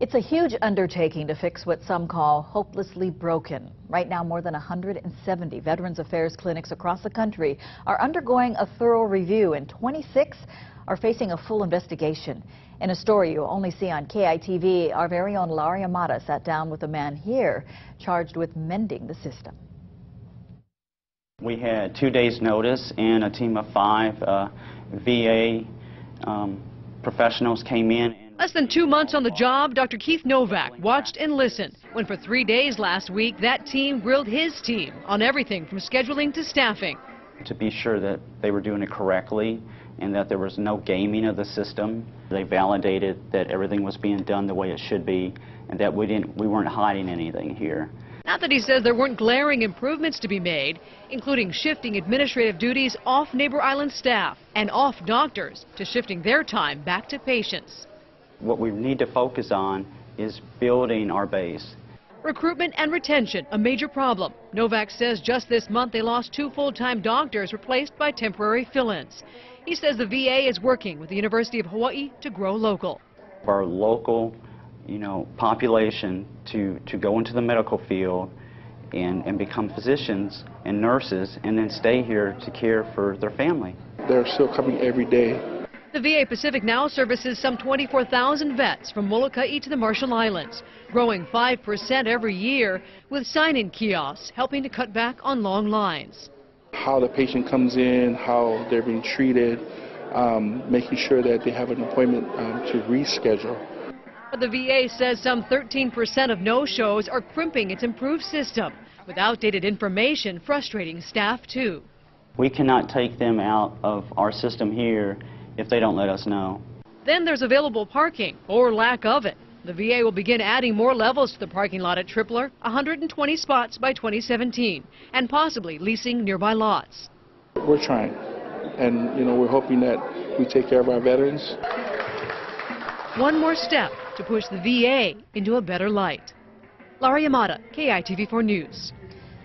It's a huge undertaking to fix what some call hopelessly broken. Right now, more than 170 Veterans Affairs clinics across the country are undergoing a thorough review, and 26 are facing a full investigation. In a story you'll only see on KITV, our very own Lara Yamada sat down with a man here charged with mending the system. We had two days' notice, and a team of five uh, VA um, professionals came in. Less than two months on the job, Dr. Keith Novak watched and listened when for three days last week that team grilled his team on everything from scheduling to staffing. To be sure that they were doing it correctly and that there was no gaming of the system. They validated that everything was being done the way it should be and that we, didn't, we weren't hiding anything here. Not that he says there weren't glaring improvements to be made, including shifting administrative duties off Neighbor Island staff and off doctors to shifting their time back to patients. What we need to focus on is building our base. Recruitment and retention, a major problem. Novak says just this month they lost two full-time doctors replaced by temporary fill-ins. He says the VA is working with the University of Hawaii to grow local. For our local, you know, population to, to go into the medical field and, and become physicians and nurses and then stay here to care for their family. They're still coming every day the VA Pacific now services some 24,000 vets from Molokai to the Marshall Islands, growing 5% every year with sign-in kiosks helping to cut back on long lines. How the patient comes in, how they're being treated, um, making sure that they have an appointment um, to reschedule. But the VA says some 13% of no-shows are crimping its improved system, with outdated information frustrating staff too. We cannot take them out of our system here if they don't let us know. Then there's available parking, or lack of it. The VA will begin adding more levels to the parking lot at Tripler, 120 spots by 2017, and possibly leasing nearby lots. We're trying, and you know we're hoping that we take care of our veterans. One more step to push the VA into a better light. Lara Yamada, KITV4 News.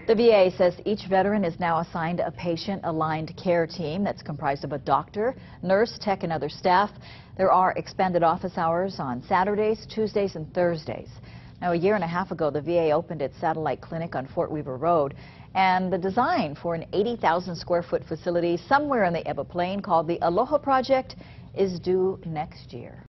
The VA says each veteran is now assigned a patient-aligned care team that's comprised of a doctor, nurse, tech, and other staff. There are expanded office hours on Saturdays, Tuesdays, and Thursdays. Now, a year and a half ago, the VA opened its satellite clinic on Fort Weaver Road, and the design for an 80,000 square foot facility somewhere in the Ewa Plain called the Aloha Project is due next year.